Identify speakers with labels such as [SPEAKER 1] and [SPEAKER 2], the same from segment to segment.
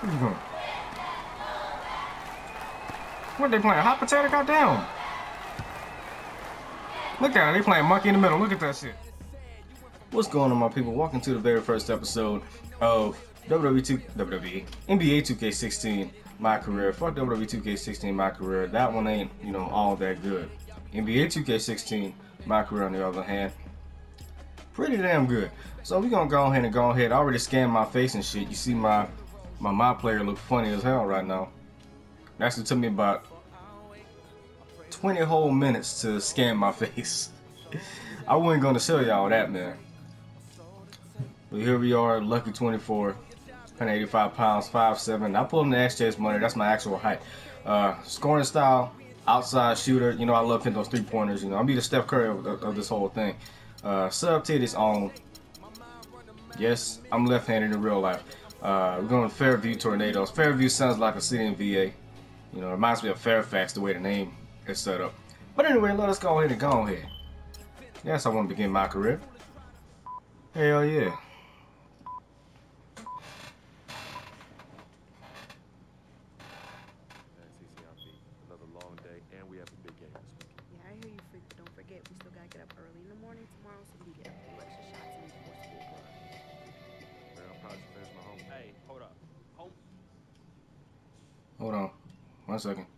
[SPEAKER 1] Where you going? What are they playing? Hot potato? Goddamn! Look at it. They playing monkey in the middle. Look at that shit. What's going on, my people? Welcome to the very first episode of WWE 2 WWE NBA 2K16 My Career. Fuck WWE 2K16 My Career. That one ain't you know all that good. NBA 2K16 My Career on the other hand, pretty damn good. So we gonna go ahead and go ahead. I already scanned my face and shit. You see my my my player look funny as hell right now. It actually took me about 20 whole minutes to scan my face. I wasn't gonna show y'all that man. But here we are, lucky 24, 185 pounds, 5'7". I pulled in the XJ's money, that's my actual height. Uh, scoring style, outside shooter. You know, I love hitting those three pointers. You know, I'm be the Steph Curry of, of this whole thing. Uh, sub titties on. Yes, I'm left-handed in real life. Uh, we're going Fairview Tornadoes. Fairview sounds like a city in VA. You know, it reminds me of Fairfax the way the name is set up. But anyway, let us go ahead and go ahead. Yes, I want to begin my career. Hell yeah. One second.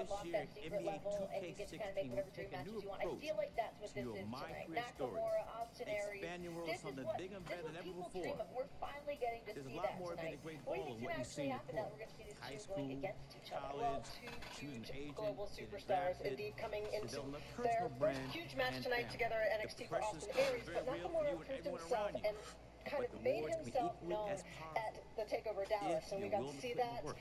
[SPEAKER 2] Games, you get to
[SPEAKER 3] This
[SPEAKER 2] unlock
[SPEAKER 3] year,
[SPEAKER 2] that secret
[SPEAKER 3] NBA
[SPEAKER 2] level, and you get to kind of make
[SPEAKER 3] 2K16
[SPEAKER 2] whatever dream
[SPEAKER 3] a
[SPEAKER 2] matches you want. I feel like that's what
[SPEAKER 3] to
[SPEAKER 2] this is tonight. Nakamura, Austin Aries. This is
[SPEAKER 3] the
[SPEAKER 2] what, this is
[SPEAKER 3] than
[SPEAKER 2] what
[SPEAKER 3] ever
[SPEAKER 2] people
[SPEAKER 3] before.
[SPEAKER 2] dream of. We're finally getting to
[SPEAKER 3] There's a
[SPEAKER 2] see
[SPEAKER 3] lot
[SPEAKER 2] that
[SPEAKER 3] more of
[SPEAKER 2] tonight.
[SPEAKER 3] being a great
[SPEAKER 2] What do you
[SPEAKER 3] baller
[SPEAKER 2] think
[SPEAKER 3] than what
[SPEAKER 2] can
[SPEAKER 3] you've
[SPEAKER 2] actually
[SPEAKER 3] seen
[SPEAKER 2] happen now?
[SPEAKER 3] before.
[SPEAKER 2] We're going to see these
[SPEAKER 3] High
[SPEAKER 2] two going
[SPEAKER 3] school,
[SPEAKER 2] against each other.
[SPEAKER 3] college,
[SPEAKER 2] Well, two
[SPEAKER 3] choosing
[SPEAKER 2] huge
[SPEAKER 3] agent,
[SPEAKER 2] global superstars indeed coming into
[SPEAKER 3] developing a
[SPEAKER 2] their
[SPEAKER 3] personal
[SPEAKER 2] first
[SPEAKER 3] brand
[SPEAKER 2] huge match tonight together at NXT for Austin Aries, but Nakamura proved himself and kind of made
[SPEAKER 3] rewards can be
[SPEAKER 2] himself known at the Takeover Dallas,
[SPEAKER 3] if
[SPEAKER 2] and we got to see that. Um,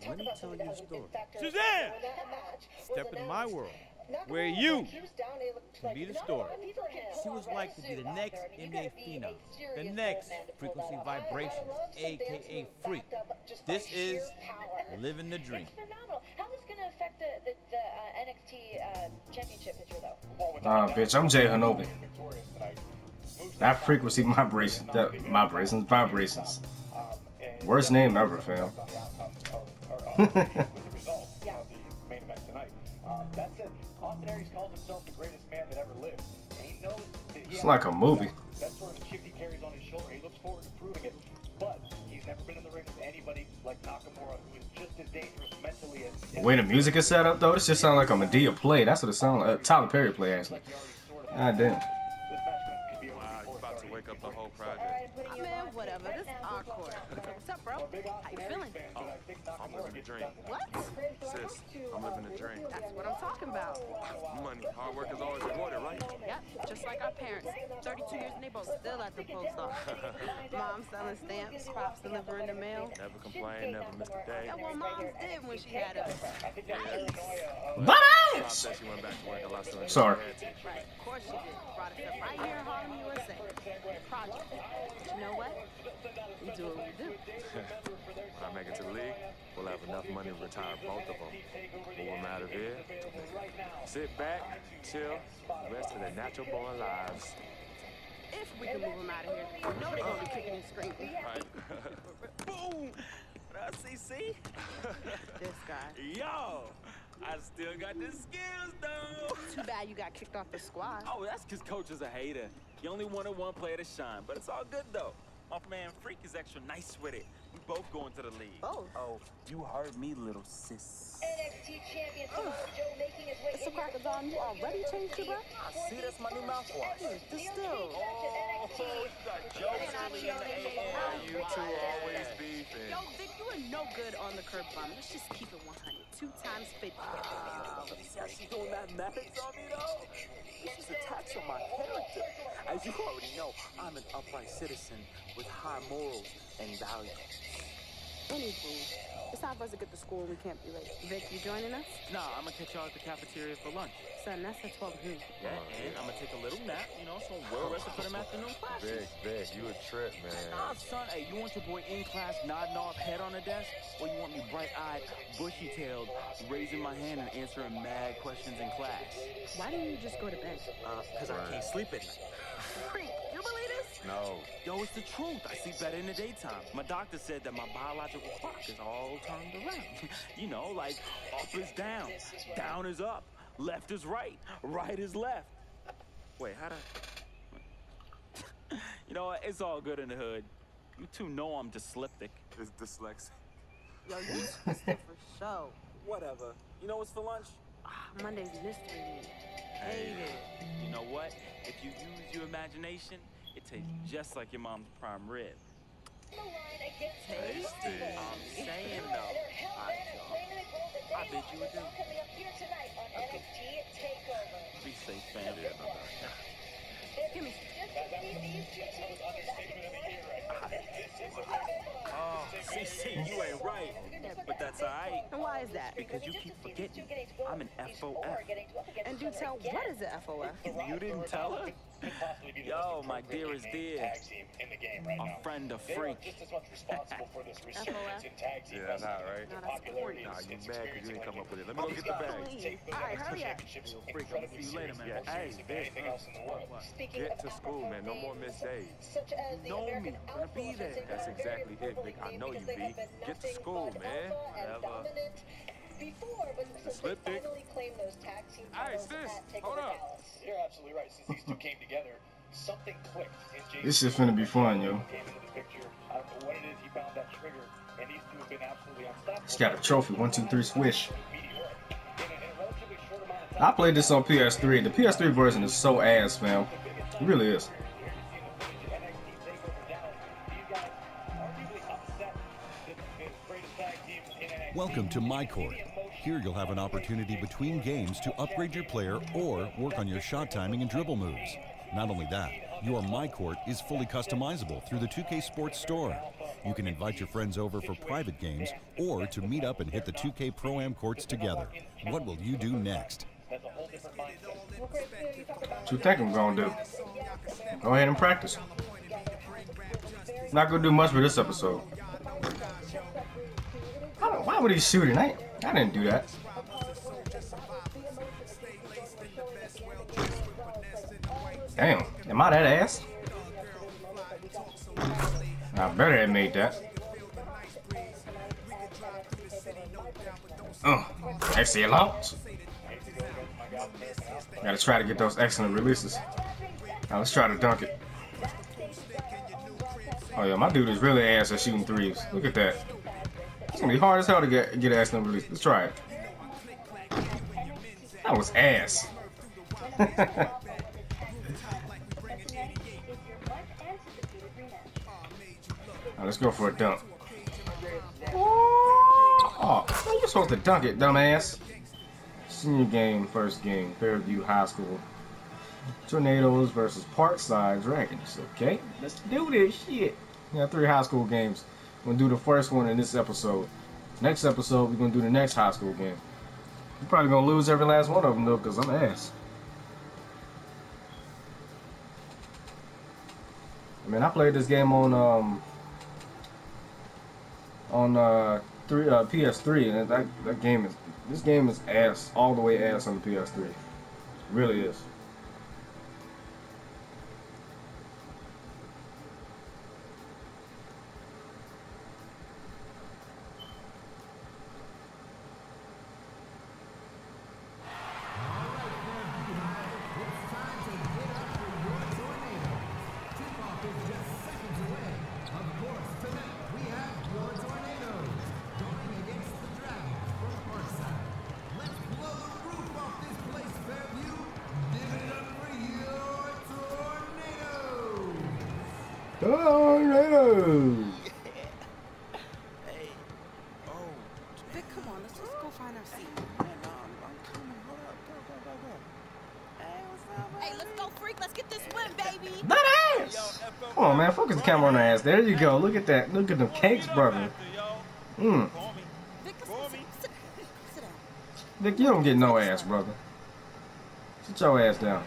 [SPEAKER 2] talk
[SPEAKER 3] Let me
[SPEAKER 2] about
[SPEAKER 3] tell
[SPEAKER 2] something
[SPEAKER 3] you
[SPEAKER 2] that
[SPEAKER 3] a
[SPEAKER 2] was a
[SPEAKER 3] story. Suzanne!
[SPEAKER 2] when that match was
[SPEAKER 3] Step into my world.
[SPEAKER 2] Nakamura
[SPEAKER 3] Where
[SPEAKER 2] looked
[SPEAKER 3] you
[SPEAKER 2] like was down, he
[SPEAKER 3] can be the
[SPEAKER 2] not a
[SPEAKER 3] story.
[SPEAKER 2] lot of people can
[SPEAKER 3] See
[SPEAKER 2] pull
[SPEAKER 3] what's
[SPEAKER 2] off
[SPEAKER 3] like to be the next
[SPEAKER 2] there, and
[SPEAKER 3] NBA
[SPEAKER 2] gotta be a
[SPEAKER 3] phenom, the next
[SPEAKER 2] man to pull
[SPEAKER 3] frequency
[SPEAKER 2] that off. I- I
[SPEAKER 3] vibrations, aka freak.
[SPEAKER 2] backed up just by
[SPEAKER 3] This is
[SPEAKER 2] power.
[SPEAKER 3] living the dream.
[SPEAKER 2] It's phenomenal. How is going to affect the, the, the uh, NXT uh, championship picture, though?
[SPEAKER 1] Nah, bitch, I'm Jay Honovi. That frequency vibration, that vibrations, vibrations. Worst name ever, fam.
[SPEAKER 2] Yeah.
[SPEAKER 4] main event tonight. That said, Austin Aries calls himself the greatest man that ever lived. And he knows that he
[SPEAKER 1] It's like a movie.
[SPEAKER 4] that sort of chip he carries on his shoulder. He looks forward to proving it. But he's never been in the ring with anybody like Nakamura, who is just as dangerous mentally as.
[SPEAKER 1] The way the music is set up, though, this just sounds like a Madea play. That's what it sounds like. Uh, Tyler Perry play, actually. God damn.
[SPEAKER 5] Dream.
[SPEAKER 6] What?
[SPEAKER 5] Sis, I'm living the dream.
[SPEAKER 6] That's what I'm talking about.
[SPEAKER 5] Money, hard work is always rewarded, right?
[SPEAKER 6] Yep, just like our parents. 32 years and they both still at the post office. Mom selling stamps, pops delivering the mail.
[SPEAKER 5] Never complain, never missed a day.
[SPEAKER 6] Yeah, well, moms did when she had us.
[SPEAKER 5] Pop
[SPEAKER 1] Badass!
[SPEAKER 5] said she went back to work a lot sooner.
[SPEAKER 1] Sorry.
[SPEAKER 6] Right, of course she did. Brought us up right here in Harlem, USA. Project. But you know what? We do what we do.
[SPEAKER 5] When I make it to the league, we'll have enough money to retire both of them. Move them out of here. Sit back, chill, rest of their natural born lives.
[SPEAKER 6] If we can move them out of here, you know they're gonna be kicking and screaming.
[SPEAKER 3] Right. Boom! What up, Cee Cee?
[SPEAKER 6] This guy.
[SPEAKER 3] Yo! I still got the skills, though.
[SPEAKER 6] Too bad you got kicked off the squad.
[SPEAKER 3] Oh, that's because coach is a hater. He only wanted one player to shine, but it's all good, though. My man Freak is extra nice with it. We both going to the league.
[SPEAKER 6] Both?
[SPEAKER 3] Oh, you heard me, little sis.
[SPEAKER 2] NXT champion Samoa Joe making his way
[SPEAKER 6] It's a
[SPEAKER 2] in here.
[SPEAKER 6] crackers on. You already changed your breath?
[SPEAKER 3] I see that's my new mouthwash.
[SPEAKER 6] This still.
[SPEAKER 3] Oh, you got jokes early in the AM.
[SPEAKER 5] You two always beefing.
[SPEAKER 6] Yo, Vic, you are no good on the curb bum. Let's just keep it 100. Two times 50.
[SPEAKER 3] Ah, but you see how she's doing mathematics on me, though? This is a tax on my character. As you already know, I'm an upright citizen with high morals and values.
[SPEAKER 6] Anywho, it's time for us to get to school and we can't be late. Vic, you joining us?
[SPEAKER 3] Nah, I'm gonna catch y'all at the cafeteria for lunch.
[SPEAKER 6] Son, that's at 12 noon.
[SPEAKER 3] Yeah, and I'm gonna take a little nap, you know, so we're rested for them afternoon classes.
[SPEAKER 5] Vic, Vic, you a trip, man.
[SPEAKER 3] Nah, son, hey, you want your boy in class nodding off, head on the desk? Or you want me bright-eyed, bushy-tailed, raising my hand and answering mad questions in class?
[SPEAKER 6] Why don't you just go to bed?
[SPEAKER 3] Uh, cause I can't sleep at night.
[SPEAKER 6] Freak, you believe this?
[SPEAKER 5] No.
[SPEAKER 3] Yo, it's the truth. I sleep better in the daytime. My doctor said that my biological clock is all turned around. you know, like up is down, down is up, left is right, right is left. Wait, how to? you know what? It's all good in the hood. You two know I'm dyslexic.
[SPEAKER 5] It's dyslexic.
[SPEAKER 6] Yo, you twisted for show.
[SPEAKER 3] Whatever. You know what's for lunch?
[SPEAKER 6] Ah, Monday's mystery meat.
[SPEAKER 3] Hate it. You know what? If you use your imagination, it tastes just like your mom's prime rib.
[SPEAKER 2] Tasty.
[SPEAKER 3] I'm saying though. All right, y'all. I bet you adieu.
[SPEAKER 2] Coming up here tonight on NXT TakeOver.
[SPEAKER 3] Be safe, fam.
[SPEAKER 6] Give me.
[SPEAKER 3] Oh, see, see, you ain't right. But that's all right.
[SPEAKER 6] And why is that?
[SPEAKER 3] Because you keep forgetting. I'm an FOF.
[SPEAKER 6] And do tell, what is the FOF?
[SPEAKER 3] You didn't tell her? Yo, my dearest dear.
[SPEAKER 4] Tag team in the game right
[SPEAKER 3] A
[SPEAKER 4] now.
[SPEAKER 3] friend of freak.
[SPEAKER 4] just as much responsible for this resurgence in tag team
[SPEAKER 5] Yeah, that's
[SPEAKER 4] wrestling.
[SPEAKER 5] hot, right?
[SPEAKER 6] No, that's
[SPEAKER 4] Popularity
[SPEAKER 6] corny.
[SPEAKER 5] Nah, you mad because you didn't come up with it. Let me
[SPEAKER 6] Oh,
[SPEAKER 5] go get the bag.
[SPEAKER 6] All right, hurry up.
[SPEAKER 4] championships
[SPEAKER 3] Yo, freak, I'm gonna
[SPEAKER 4] incredibly
[SPEAKER 3] see you later, man.
[SPEAKER 4] more
[SPEAKER 5] Hey,
[SPEAKER 4] serious anything else in the world.
[SPEAKER 2] Speaking
[SPEAKER 5] Get to school, man. No more missed days.
[SPEAKER 2] Such as the
[SPEAKER 3] Know me.
[SPEAKER 2] American
[SPEAKER 3] Gonna be there.
[SPEAKER 5] That's exactly it, Vic. I know you,
[SPEAKER 2] because
[SPEAKER 5] B. Get to school, man.
[SPEAKER 2] alpha
[SPEAKER 3] Whatever.
[SPEAKER 2] Dominant Before, but since
[SPEAKER 5] slip
[SPEAKER 2] they
[SPEAKER 5] dick.
[SPEAKER 2] finally claimed those tag team
[SPEAKER 5] Hey,
[SPEAKER 2] titles
[SPEAKER 5] sis,
[SPEAKER 2] at
[SPEAKER 5] hold up.
[SPEAKER 2] Dallas.
[SPEAKER 4] You're absolutely right. Since these two came together, something clicked in Jason's
[SPEAKER 1] This shit finna be fun, yo.
[SPEAKER 4] Came into the picture. I don't know what it is. He found that trigger, and these two have been absolutely unstoppable.
[SPEAKER 1] He's got a trophy. One, two, three, swish.
[SPEAKER 4] Meteoric. In a, in a relatively short amount of
[SPEAKER 1] I played this on PS3. The PS3 version is so ass, fam. It really is.
[SPEAKER 7] Welcome to My Court. Here you'll have an opportunity between games to upgrade your player or work on your shot timing and dribble moves. Not only that, your My Court is fully customizable through the 2K Sports Store. You can invite your friends over for private games or to meet up and hit the 2K Pro Am courts together. What will you do next?
[SPEAKER 1] What you think I'm gonna do? Go ahead and practice. Not gonna do much for this episode. Why would he shooting? I, I didn't do that. Damn, am I that ass? I better have made that. Uh, oh, excellent. Gotta try to get those excellent releases. Now let's try to dunk it. Oh yeah, my dude is really ass at shooting threes. Look at that. It's gonna be hard as hell to get get an excellent release. Let's try it. That was ass. Now let's go for a dunk. Oh, you were supposed to dunk it, dumbass. Senior game, first game, Fairview High School. Tornadoes versus Parkside Dragons. Okay, let's do this shit. We got three high school games. Gonna do the first one in this episode. Next episode, we're gonna do the next high school game. We're probably gonna lose every last one of them though, cause I'm ass. I mean, I played this game on um on uh three uh PS3, and that that game is this game is ass all the way ass on the PS3. It really is. Tornadoes.
[SPEAKER 3] Hey. Oh,
[SPEAKER 6] Vic, come on, let's just go find our seat.
[SPEAKER 3] man, no, I'm, I'm coming. Hold up. Go, go, go, go. Hey, what's up?
[SPEAKER 6] Hey, let's go, freak. Let's get this win, baby.
[SPEAKER 1] That ass! Come on, man. Focus the camera on the ass. There you go. Look at that. Look at them cakes, brother. Mmm.
[SPEAKER 6] Vic,
[SPEAKER 1] you don't get no ass, brother. Sit your ass down.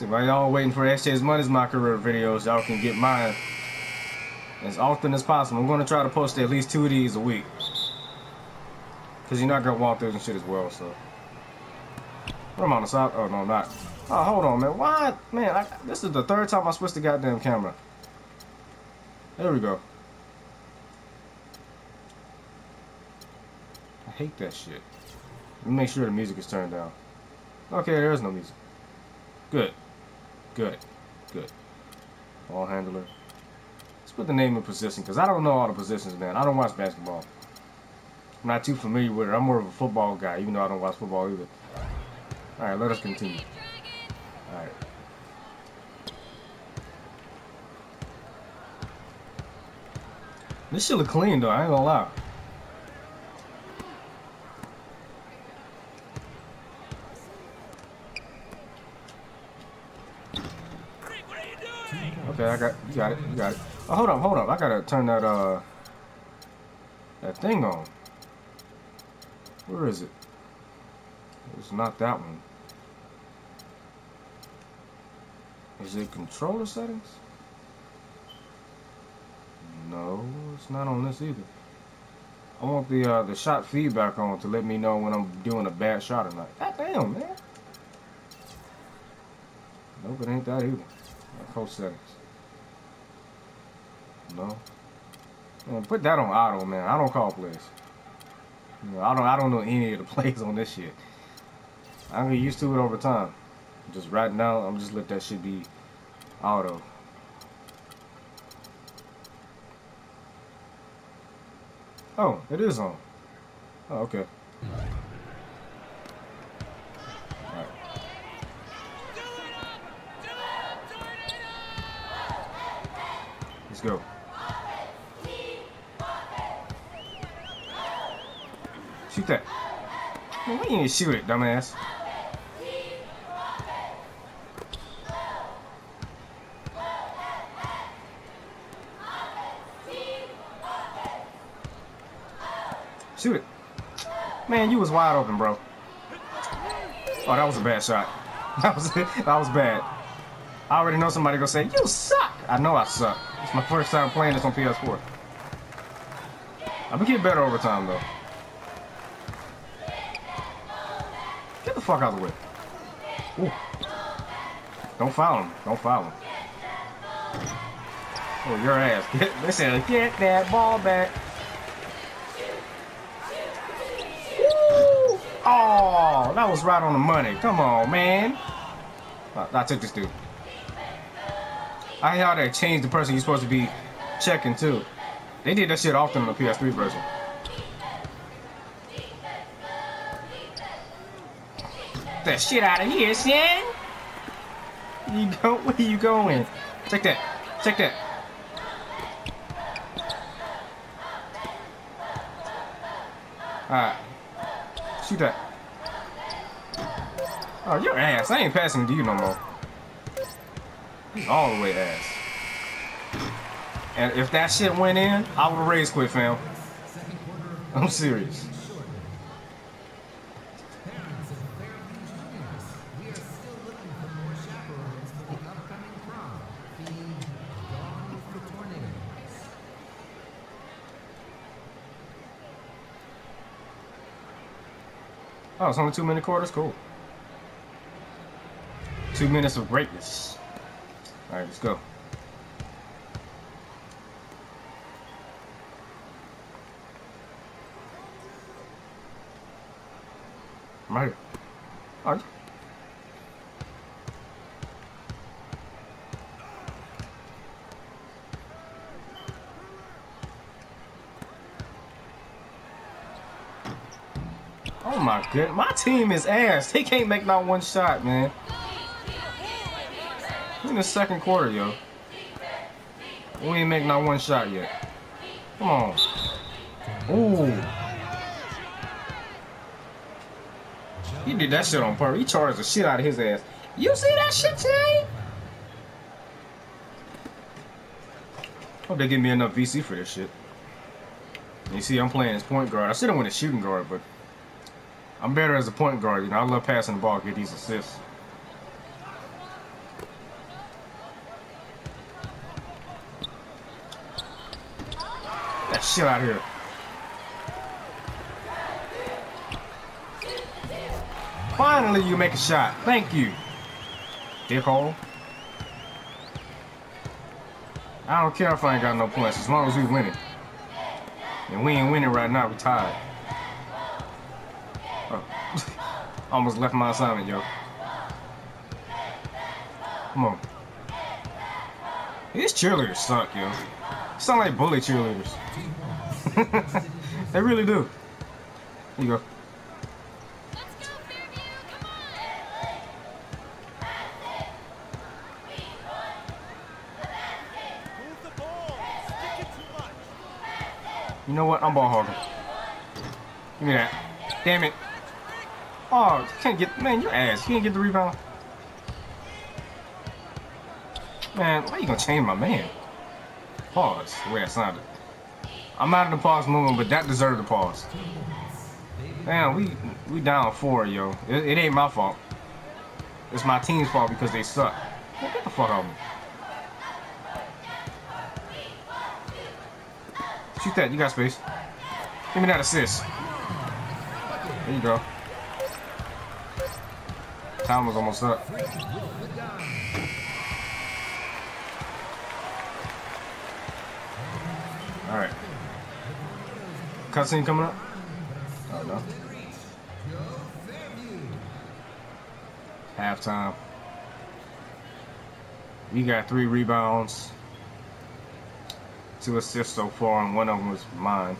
[SPEAKER 1] See, while y'all waiting for SJ's Money's My Career videos, y'all can get mine as often as possible. I'm going to try to post at least two of these a week. Because you're not going to walk through and shit as well, so. What am I on the side? Oh, no, I'm not. Oh, hold on, man. Why? Man, I, this is the third time I switched the goddamn camera. There we go. I hate that shit. Let me make sure the music is turned down. Okay, there is no music. Good. Good. Good. Ball handler. Let's put the name in position, because I don't know all the positions, man. I don't watch basketball. I'm not too familiar with it. I'm more of a football guy, even though I don't watch football either. Alright, let us continue. Alright. This shit look clean, though. I ain't gonna lie. Okay, I got you got it, you got it. Oh hold up, hold up. I gotta turn that uh that thing on. Where is it? It's not that one. Is it controller settings? No, it's not on this either. I want the uh, the shot feedback on to let me know when I'm doing a bad shot or not. God damn, man. Nope, it ain't that either. Coach settings. No. Man, put that on auto, man. I don't call plays. You know, I don't. I don't know any of the plays on this shit. I'm gonna get used to it over time. Just right now, I'm just let that shit be auto. Oh, it is on. Oh, okay. Let's go. You didn't shoot it, dumbass? Shoot it. Man, you was wide open, bro. Oh, that was a bad shot. That was that was bad. I already know somebody gonna say, you suck. I know I suck. It's my first time playing this on PS4. I'm gonna get better over time, though. Get the fuck out of the way. Ooh. Don't foul him. Don't foul him. Oh, your ass. Get, listen, get that ball back. Oh, that was right on the money. Come on, man. I, I took this dude. I how they changed the person you're supposed to be checking too. They did that shit often in the PS3 version. The shit out of here, son. You go? Where you going? Take that. Take that. Alright. Shoot that. Oh, your ass. I ain't passing to you no more. All the way ass. And if that shit went in, I would have raised quit, fam. I'm serious. It's only two minute quarters? Cool. Two minutes of greatness. Alright, let's go. I'm right. Are you? Oh my good, my team is ass. They can't make not one shot, man. In the second quarter, yo. We ain't make not one shot yet. Come on. Ooh. He did that shit on purpose. He charged the shit out of his ass. You see that shit, Jay? Hope they give me enough VC for this shit. You see, I'm playing as point guard. I should have went as shooting guard, but I'm better as a point guard. You know, I love passing the ball, get these assists. That shit out here. Finally, you make a shot. Thank you, dickhole. I don't care if I ain't got no points, as long as we winning. And we ain't winning right now, we tied. Oh. Almost left my assignment, yo. Come on. These cheerleaders suck, yo. Sound like bully cheerleaders. they really do. Here you go. You know what? I'm ball hogging. Give me that. Damn it. Oh, can't get man, your ass. You can't get the rebound. Man, why you gonna change my man? Pause. The way it sounded. I'm out of the pause movement, but that deserved a pause. Man, we we down four, yo. It, it ain't my fault. It's my team's fault because they suck. Man, get the fuck out of me. Shoot that. You got space. Give me that assist. There you go. Time was almost up. Alright. Cutscene coming up? Oh no. Halftime. We got three rebounds two assists so far, and one of them was mine.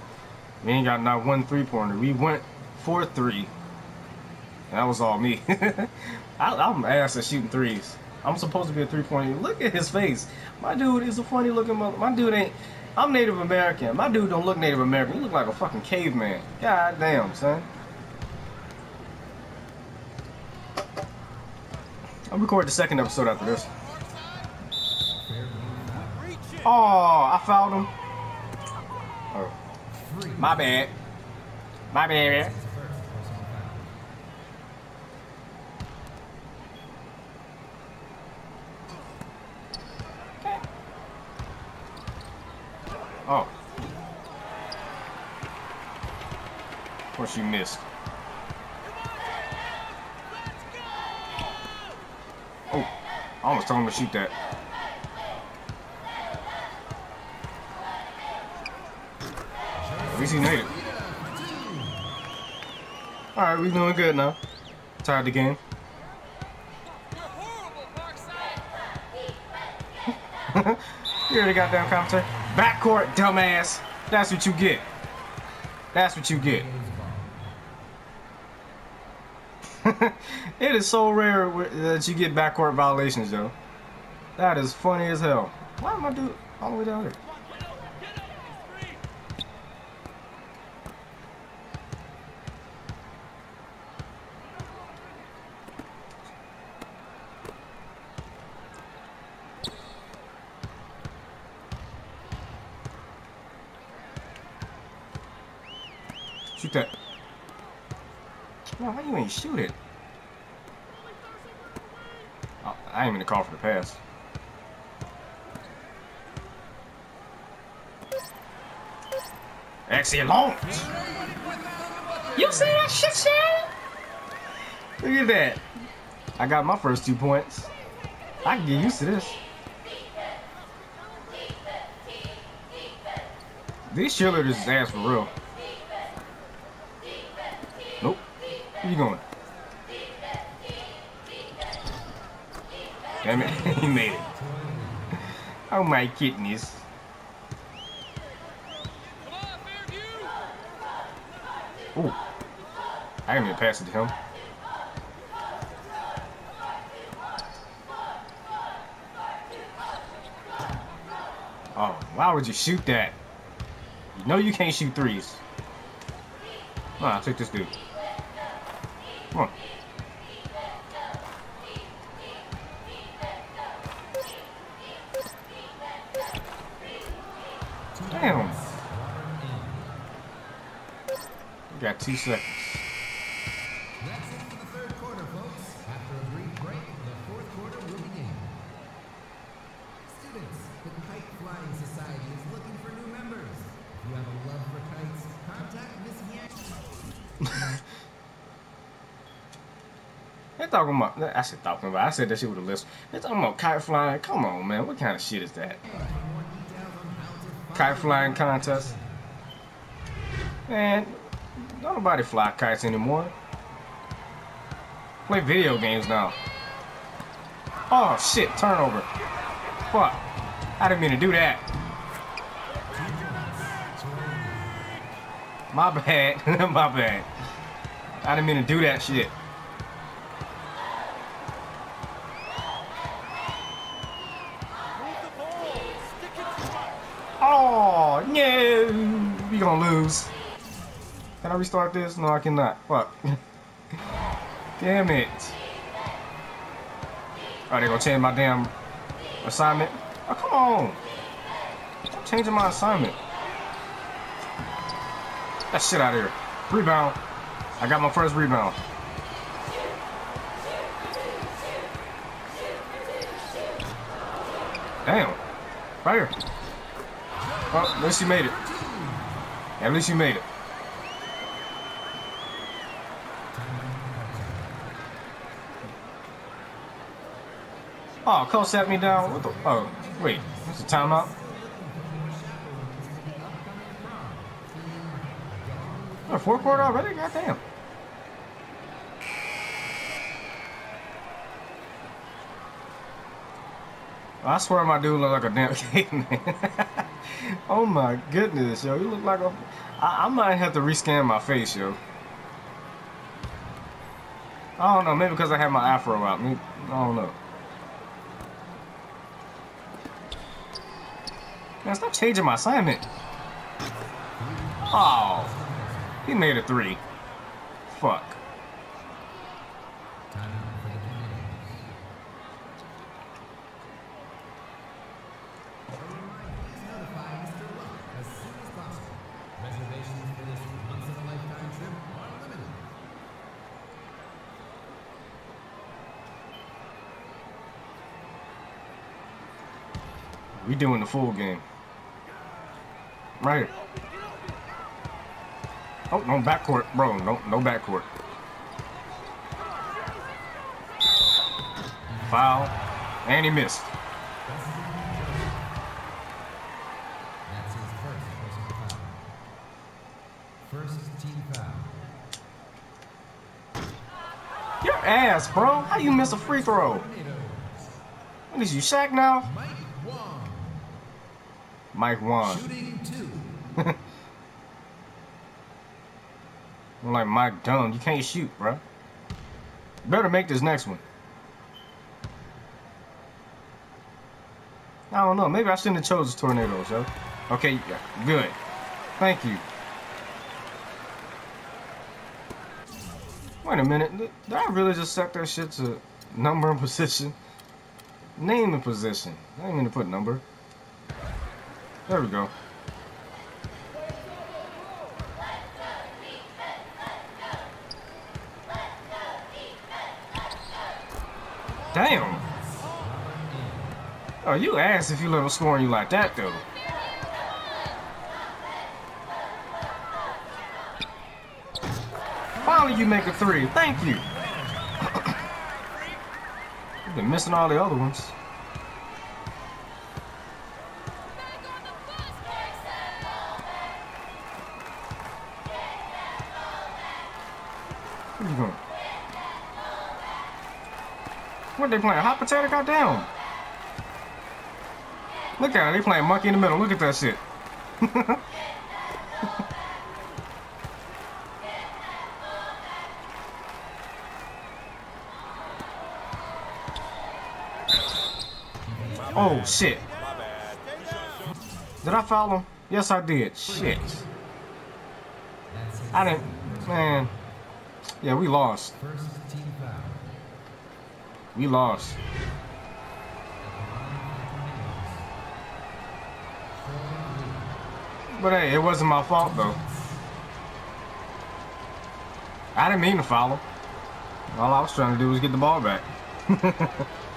[SPEAKER 1] We ain't got not one three pointer. We went 4 3. That was all me. I, am ass at shooting threes. I'm supposed to be a three pointer. Look at his face. My dude is a funny looking. My dude ain't. I'm Native American. My dude don't look Native American. He look like a fucking caveman. God damn, son. I'll record the second episode after this. Oh, I fouled him. Oh. My bad. My bad. Oh. Of course you missed. Oh, I almost told him to shoot that. At least he made it. Alright, we doing good now. Tied the game. you already got down commentary. Backcourt, dumbass. That's what you get. That's what you get. it is so rare that you get backcourt violations, though. That is funny as hell. Why am I doing all the way down here? Shoot that. Ain't shoot it? Oh, I ain't even call for the pass. Excellent. You see that shit, Shane? Look at that. I got my first two points. I can get used to this. These cheerleaders is ass for real. Where you going? Damn it, he made it. Oh my goodness. Ooh. I didn't even pass it to him. Oh, why would you shoot that? You know you can't shoot threes. On, I'll take this dude. Come on. Damn. We got two seconds.
[SPEAKER 8] That's it for the third quarter, folks. After a brief break, the fourth quarter will begin. Students, the Kite Flying Society is looking for new members. If you have a love for kites, contact Miss Yang.
[SPEAKER 1] They talking about, I said talking about, I said that shit with a list. They talking about kite flying. Come on, man. What kind of shit is that? Kite flying contest? Man, don't nobody fly kites anymore. Play video games now. Oh shit, turnover. Fuck. I didn't mean to do that. My bad. My bad. I didn't mean to do that shit. Gonna lose. Can I restart this? No, I cannot. Fuck. damn it. Oh, they gonna change my damn assignment? Oh, come on. Changing my assignment. That shit out of here. Rebound. I got my first rebound. Damn. Right here. Oh, least you made it. At least you made it. Oh, Cole sat me down. What the? Oh, wait. It's a timeout. Oh, four quarter already? Goddamn. I swear my dude look like a damn caveman. Oh my goodness, yo. You look like a... I, I might have to rescan my face, yo. I don't know. Maybe because I had my afro out. I don't know. Man, stop changing my assignment. Oh. He made a three. Fuck. Doing the full game. Right here. Oh, no backcourt, bro. No, no backcourt. Foul. And he missed. Your ass, bro. How you miss a free throw? What is you, Shaq now?
[SPEAKER 8] Mike
[SPEAKER 1] Wan. I'm like Mike Dunn. You can't shoot, bro. Better make this next one. I don't know. Maybe I shouldn't have chosen tornadoes, yo. Okay, yeah, good. Thank you. Wait a minute. Did I really just set that shit to number and position? Name and position. I didn't mean to put number. There we go. Damn. Oh, you ass if you let him score on you like that, though. Finally, you make a three. Thank you. You've been missing all the other ones. What they playing? Hot potato? Goddamn. Look at it. They playing monkey in the middle. Look at that shit. oh, shit. Did I foul him? Yes, I did. Shit. I didn't. Man. Yeah, we lost. We lost. But hey, it wasn't my fault though. I didn't mean to foul him. All I was trying to do was get the ball back.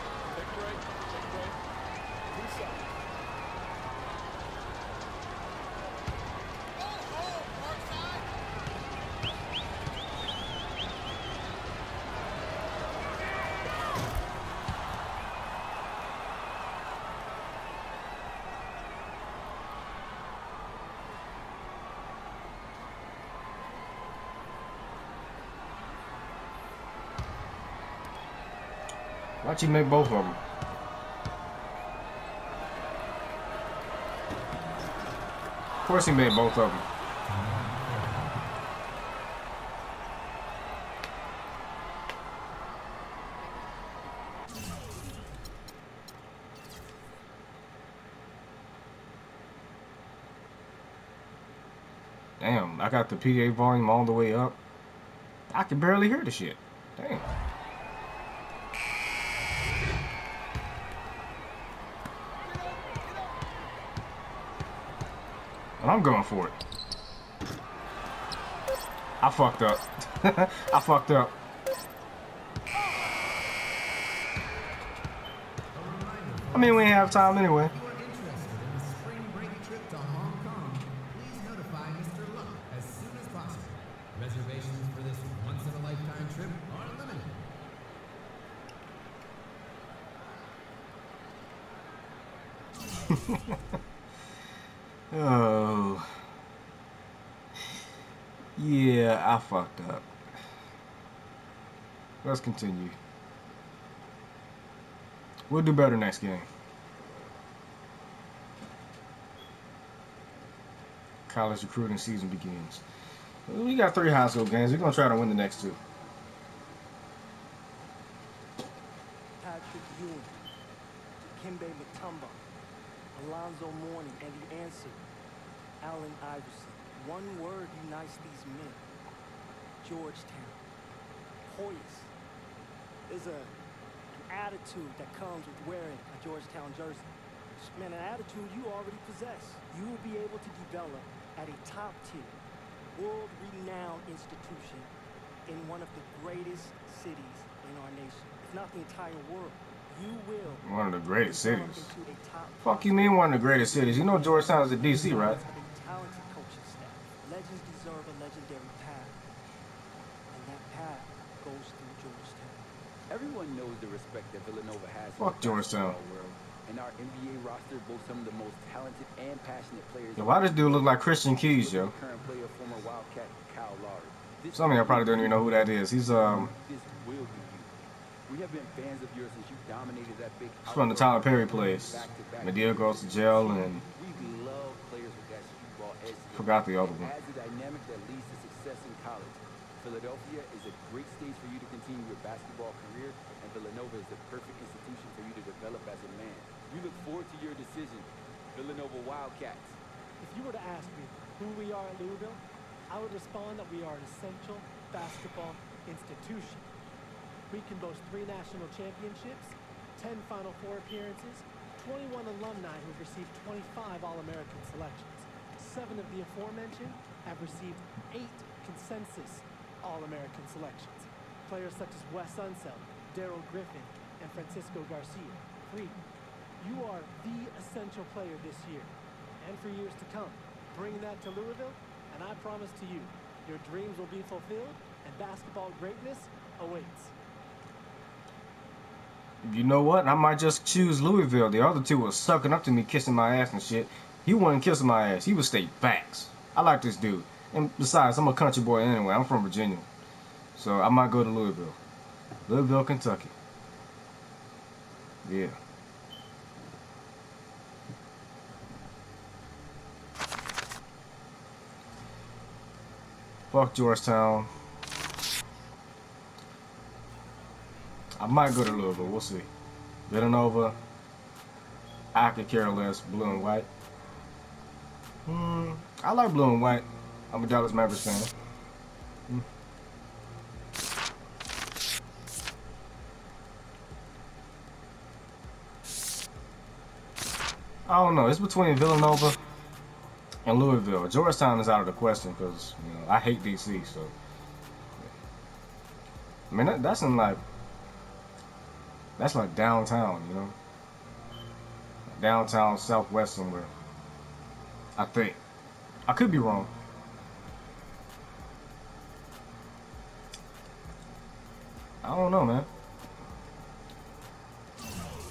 [SPEAKER 1] Why'd you both of them? Of course he made both of them. Damn, I got the PA volume all the way up. I can barely hear the shit. Damn. And I'm going for it. I fucked up. I fucked up. I mean, we ain't have time anyway.
[SPEAKER 8] If you are interested in a spring break trip to Hong Kong, please notify Mr. Luck as soon as possible. Reservations for this once-in-a-lifetime trip are limited.
[SPEAKER 1] Oh. Yeah, I fucked up. Let's continue. We'll do better next game. College recruiting season begins. We got three high school games. We're going to try to win the next two.
[SPEAKER 9] Patrick Ewing, Dikembe Mutombo, Alonzo Mourning, Eddie Ansel, Allen Iverson. One word unites these men. Georgetown. Hoyas. There's a, an attitude that comes with wearing a Georgetown jersey. Man, an attitude you already possess. You will be able to develop at a top tier, world-renowned institution in one of the greatest cities in our nation, if not the entire world. You will
[SPEAKER 1] One of the greatest cities.
[SPEAKER 9] into a top
[SPEAKER 1] Fuck you mean one of the greatest cities? You know Georgetown is a DC, right?
[SPEAKER 9] have a talented coaching staff. Legends deserve a legendary path. And that path goes through Georgetown.
[SPEAKER 10] Everyone knows the respect that Villanova has
[SPEAKER 1] Fuck Georgetown.
[SPEAKER 10] and our NBA roster boasts some of the most talented and passionate players.
[SPEAKER 1] Yo, why this dude look like Christian Keyes, yo?
[SPEAKER 10] Current player, former Wildcat Kyle Lowry.
[SPEAKER 1] Some of y'all probably don't even know who that is. He's um
[SPEAKER 10] This will be you. We have been fans of yours since you dominated that big.
[SPEAKER 1] from the Tyler Perry place. Madea goes to jail and
[SPEAKER 10] We love players with that street ball edge. to
[SPEAKER 1] Forgot the other one.
[SPEAKER 10] Philadelphia is a great stage for you to continue your basketball career, and Villanova is the perfect institution for you to develop as a man. We look forward to your decision. Villanova Wildcats.
[SPEAKER 11] If you were to ask me who we are at Louisville, I would respond that we are an essential basketball institution. We can boast three national championships, 10 Final Four appearances, 21 alumni who've received 25 All-American selections. Seven of the aforementioned have received eight consensus All-American selections. Players such as Wes Unseld, Darrell Griffith, and Francisco Garcia. Three. You are the essential player this year and for years to come. Bring that to Louisville, and I promise to you, your dreams will be fulfilled and basketball greatness awaits.
[SPEAKER 1] you know what? I might just choose Louisville. The other two was sucking up to me, kissing my ass and shit. He wasn't kissing my ass. He would state facts. I like this dude. And besides, I'm a country boy anyway. I'm from Virginia. So I might go to Louisville. Louisville, Kentucky. Yeah. Fuck Georgetown. I might go to Louisville. We'll see. Villanova. I could care less. Blue and white. Hmm. I like blue and white. I'm a Dallas Mavericks fan. Hmm. I don't know. It's between Villanova and Louisville. Georgetown is out of the question because you know I hate DC. So I mean that, that's in like that's like downtown, you know, downtown Southwest somewhere. I think I could be wrong. I don't know, man.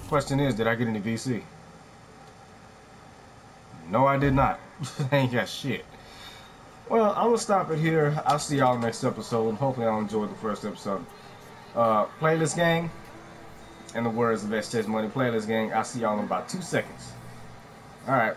[SPEAKER 1] Question is, did I get any VC? No, I did not. I ain't got shit. Well, I'm gonna stop it here. I'll see y'all next episode. Hopefully, I'll enjoy the first episode. Uh, playlist gang. In the words of STS Money Playlist gang, I'll see y'all in about two seconds. All right.